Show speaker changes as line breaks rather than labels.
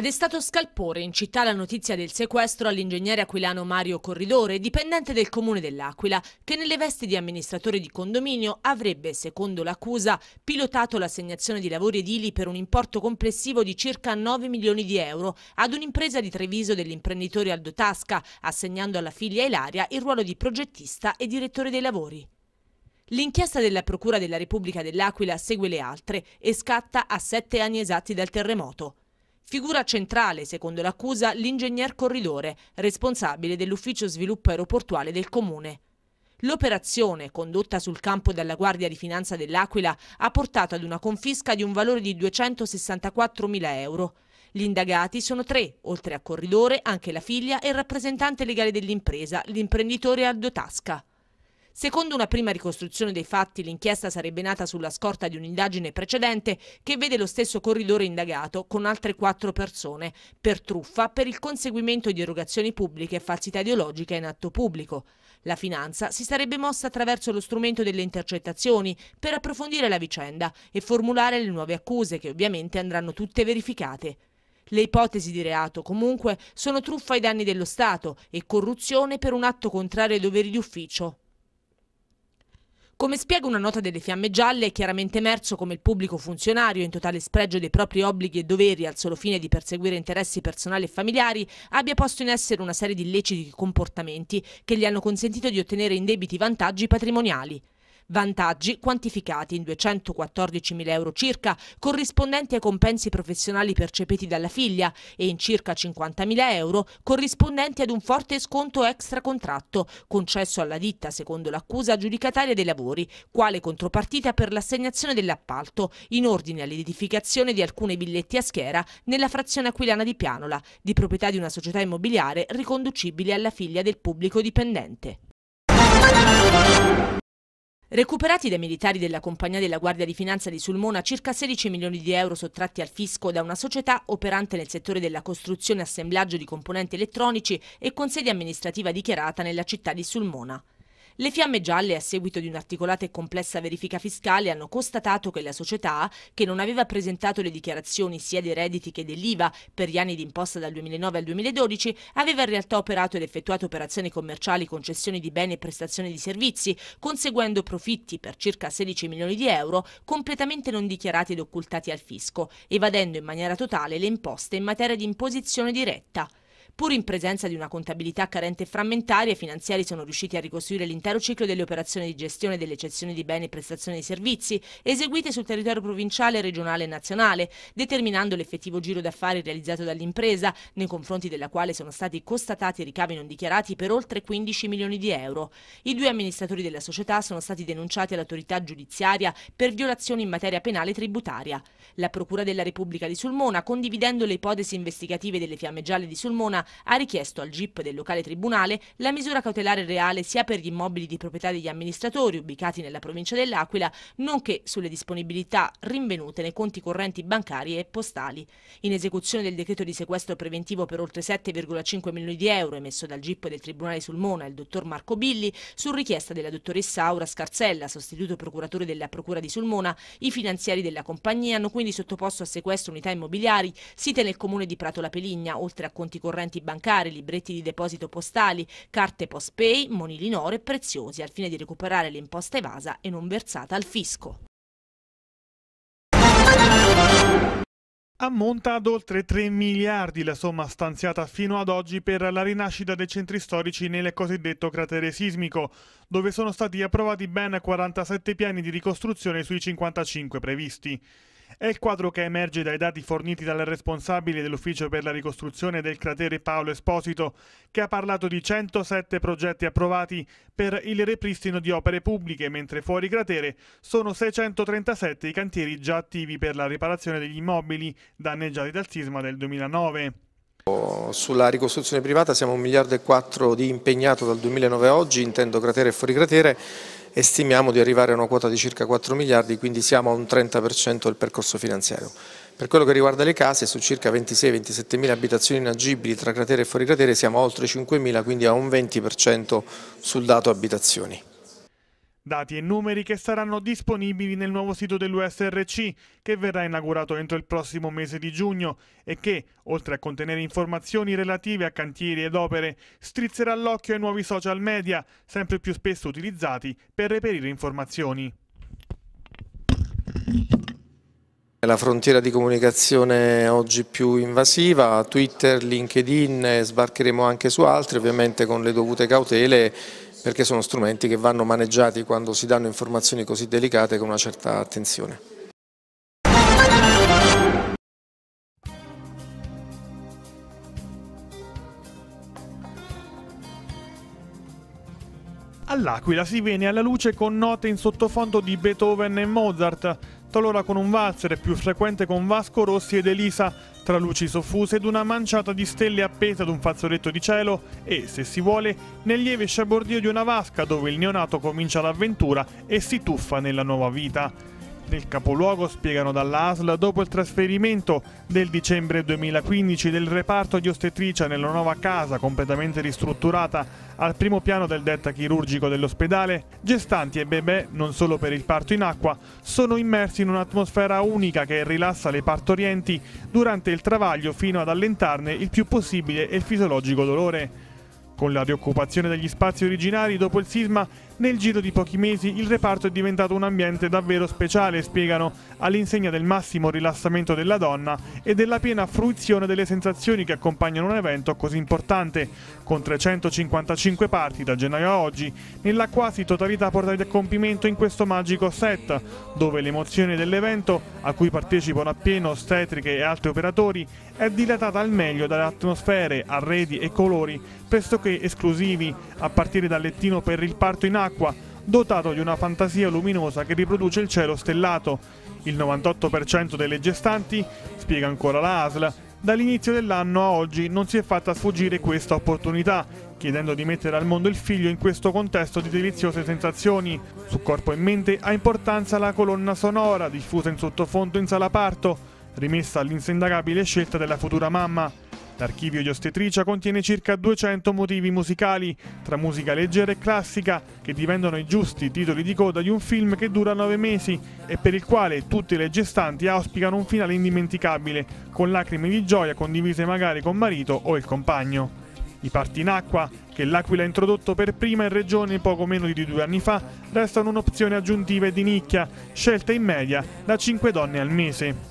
Ha destato scalpore in città la notizia del sequestro all'ingegnere aquilano Mario Corridore, dipendente del comune dell'Aquila, che nelle vesti di amministratore di condominio avrebbe, secondo l'accusa, pilotato l'assegnazione di lavori edili per un importo complessivo di circa 9 milioni di euro ad un'impresa di Treviso dell'imprenditore Aldo Tasca, assegnando alla figlia Ilaria il ruolo di progettista e direttore dei lavori. L'inchiesta della Procura della Repubblica dell'Aquila segue le altre e scatta a sette anni esatti dal terremoto. Figura centrale, secondo l'accusa, l'ingegner Corridore, responsabile dell'ufficio sviluppo aeroportuale del comune. L'operazione, condotta sul campo dalla Guardia di Finanza dell'Aquila, ha portato ad una confisca di un valore di 264.000 euro. Gli indagati sono tre, oltre a Corridore anche la figlia e il rappresentante legale dell'impresa, l'imprenditore Aldo Tasca. Secondo una prima ricostruzione dei fatti, l'inchiesta sarebbe nata sulla scorta di un'indagine precedente che vede lo stesso corridore indagato con altre quattro persone per truffa per il conseguimento di erogazioni pubbliche e falsità ideologica in atto pubblico. La finanza si sarebbe mossa attraverso lo strumento delle intercettazioni per approfondire la vicenda e formulare le nuove accuse che ovviamente andranno tutte verificate. Le ipotesi di reato, comunque, sono truffa ai danni dello Stato e corruzione per un atto contrario ai doveri di ufficio. Come spiega una nota delle Fiamme Gialle, è chiaramente emerso come il pubblico funzionario, in totale spregio dei propri obblighi e doveri al solo fine di perseguire interessi personali e familiari, abbia posto in essere una serie di illeciti comportamenti che gli hanno consentito di ottenere indebiti vantaggi patrimoniali. Vantaggi quantificati in 214.000 euro circa, corrispondenti ai compensi professionali percepiti dalla figlia, e in circa 50.000 euro, corrispondenti ad un forte sconto extracontratto, concesso alla ditta, secondo l'accusa aggiudicataria dei lavori, quale contropartita per l'assegnazione dell'appalto, in ordine all'edificazione di alcune villetti a schiera nella frazione aquilana di Pianola, di proprietà di una società immobiliare riconducibile alla figlia del pubblico dipendente. Recuperati dai militari della Compagnia della Guardia di Finanza di Sulmona circa 16 milioni di euro sottratti al fisco da una società operante nel settore della costruzione e assemblaggio di componenti elettronici e con sede amministrativa dichiarata nella città di Sulmona. Le fiamme gialle, a seguito di un'articolata e complessa verifica fiscale, hanno constatato che la società, che non aveva presentato le dichiarazioni sia dei redditi che dell'IVA per gli anni di imposta dal 2009 al 2012, aveva in realtà operato ed effettuato operazioni commerciali, concessioni di beni e prestazioni di servizi, conseguendo profitti per circa 16 milioni di euro completamente non dichiarati ed occultati al fisco, evadendo in maniera totale le imposte in materia di imposizione diretta. Pur in presenza di una contabilità carente e frammentaria, i finanziari sono riusciti a ricostruire l'intero ciclo delle operazioni di gestione delle eccezioni di beni e prestazioni di servizi eseguite sul territorio provinciale, regionale e nazionale, determinando l'effettivo giro d'affari realizzato dall'impresa, nei confronti della quale sono stati constatati ricavi non dichiarati per oltre 15 milioni di euro. I due amministratori della società sono stati denunciati all'autorità giudiziaria per violazioni in materia penale tributaria. La Procura della Repubblica di Sulmona, condividendo le ipotesi investigative delle Fiamme Gialle di Sulmona, ha richiesto al GIP del locale tribunale la misura cautelare reale sia per gli immobili di proprietà degli amministratori ubicati nella provincia dell'Aquila, nonché sulle disponibilità rinvenute nei conti correnti bancari e postali. In esecuzione del decreto di sequestro preventivo per oltre 7,5 milioni di euro emesso dal GIP del Tribunale Sulmona il dottor Marco Billi, su richiesta della dottoressa Aura Scarzella, sostituto procuratore della Procura di Sulmona, i finanziari della compagnia hanno quindi sottoposto a sequestro unità immobiliari site nel comune di Prato La Peligna, oltre a conti correnti bancari, libretti di deposito postali, carte post pay, monili oro e preziosi al fine di recuperare l'imposta evasa e non versata al fisco.
Ammonta ad oltre 3 miliardi la somma stanziata fino ad oggi per la rinascita dei centri storici nel cosiddetto cratere sismico, dove sono stati approvati ben 47 piani di ricostruzione sui 55 previsti. È il quadro che emerge dai dati forniti dal responsabile dell'ufficio per la ricostruzione del cratere Paolo Esposito, che ha parlato di 107 progetti approvati per il ripristino di opere pubbliche, mentre fuori cratere sono 637 i cantieri già attivi per la riparazione degli immobili danneggiati dal sisma del 2009.
Sulla ricostruzione privata siamo a 1 miliardo e 4 di impegnato dal 2009 a oggi, intendo cratere e fuori cratere, e stimiamo di arrivare a una quota di circa 4 miliardi, quindi siamo a un 30% del percorso finanziario. Per quello che riguarda le case, su circa 26-27 mila abitazioni inagibili tra cratere e fuori cratere siamo a oltre 5 mila, quindi a un 20% sul dato abitazioni.
Dati e numeri che saranno disponibili nel nuovo sito dell'USRC che verrà inaugurato entro il prossimo mese di giugno e che, oltre a contenere informazioni relative a cantieri ed opere, strizzerà l'occhio ai nuovi social media, sempre più spesso utilizzati per reperire informazioni.
La frontiera di comunicazione oggi più invasiva, Twitter, LinkedIn, sbarcheremo anche su altri, ovviamente con le dovute cautele perché sono strumenti che vanno maneggiati quando si danno informazioni così delicate con una certa attenzione.
All'Aquila si viene alla luce con note in sottofondo di Beethoven e Mozart, talora con un valzer più frequente con Vasco Rossi ed Elisa, tra luci soffuse ed una manciata di stelle appese ad un fazzoletto di cielo e, se si vuole, nel lieve sciabordio di una vasca dove il neonato comincia l'avventura e si tuffa nella nuova vita nel capoluogo, spiegano dalla ASL, dopo il trasferimento del dicembre 2015 del reparto di ostetricia nella nuova casa completamente ristrutturata al primo piano del detta chirurgico dell'ospedale, gestanti e bebè, non solo per il parto in acqua, sono immersi in un'atmosfera unica che rilassa le partorienti durante il travaglio fino ad allentarne il più possibile il fisiologico dolore. Con la rioccupazione degli spazi originari dopo il sisma, nel giro di pochi mesi il reparto è diventato un ambiente davvero speciale, spiegano, all'insegna del massimo rilassamento della donna e della piena fruizione delle sensazioni che accompagnano un evento così importante, con 355 parti da gennaio a oggi, nella quasi totalità portate a compimento in questo magico set, dove l'emozione dell'evento, a cui partecipano appieno ostetriche e altri operatori, è dilatata al meglio dalle atmosfere, arredi e colori pressoché esclusivi, a partire dal lettino per il parto in acqua, dotato di una fantasia luminosa che riproduce il cielo stellato. Il 98% delle gestanti, spiega ancora la ASL, dall'inizio dell'anno a oggi non si è fatta sfuggire questa opportunità, chiedendo di mettere al mondo il figlio in questo contesto di deliziose sensazioni. Su corpo e mente ha importanza la colonna sonora diffusa in sottofondo in sala parto, rimessa all'insindacabile scelta della futura mamma. L'archivio di ostetricia contiene circa 200 motivi musicali, tra musica leggera e classica, che diventano i giusti titoli di coda di un film che dura 9 mesi e per il quale tutte le gestanti auspicano un finale indimenticabile, con lacrime di gioia condivise magari con marito o il compagno. I parti in acqua, che l'Aquila ha introdotto per prima in regione poco meno di due anni fa, restano un'opzione aggiuntiva e di nicchia, scelta in media da 5 donne al mese.